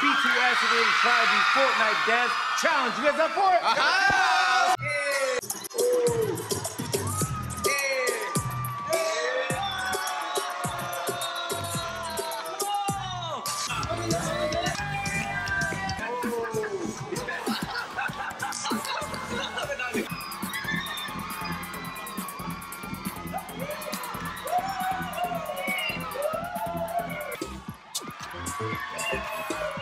BTS are going to try the Fortnite dance challenge. You guys up for it?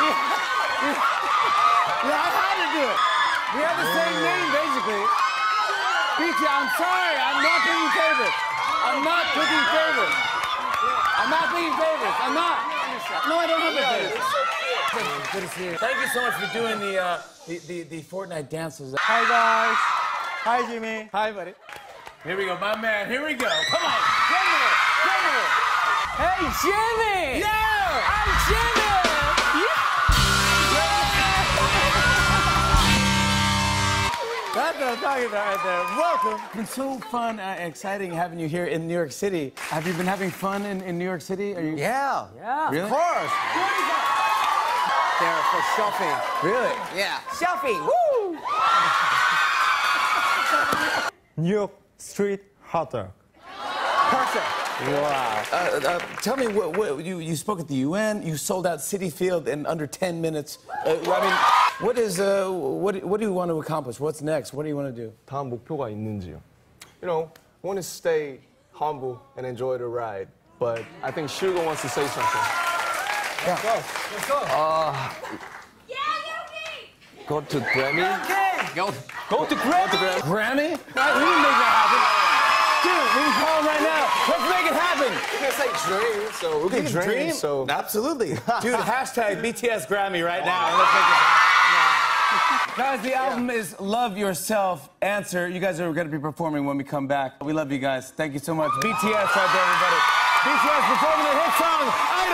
basically, we have, we, we have how to do it. We have the same name, basically. BT, I'm sorry, I'm not picking favorites. I'm not picking favorites. I'm not picking favorites. I'm not. No, I don't have a favorite. Good to see you. Thank you so much for doing the, uh, the, the, the Fortnite dances. Hi guys. Hi Jimmy. Hi, buddy. Here we go, my man. Here we go. Come on. General. General. Hey Jimmy. Yeah! I'm Jimmy. That's what I'm talking about right there. Welcome. It's been so fun uh, and exciting having you here in New York City. Have you been having fun in, in New York City? Are you? Yeah. Yeah. Really? Of course. There for shopping. Really? Yeah. Shopping. Woo. New York street hot dog. Perfect. Wow. Uh, uh, tell me, what, what, you, you spoke at the UN, you sold out Citi Field in under 10 minutes. Uh, I mean, what is uh, what what do you want to accomplish? What's next? What do you want to do? 다음 목표가 있는지요? You know, want to stay humble and enjoy the ride, but I think Suga wants to say something. Let's go. Let's go. Uh, yeah, Go to Grammy. Okay. Go. Go to Grammy. Go to Grammy. Grammy? Right, we can make that happen. Dude, we can call him right now. Let's make it happen. You can say dream, so we can, dream, dream, So absolutely, dude. hashtag BTS Grammy right now. Let's make it happen. Guys, the album is Love Yourself Answer. You guys are going to be performing when we come back. We love you guys. Thank you so much. BTS right there, everybody. BTS performing their hit song, Idol.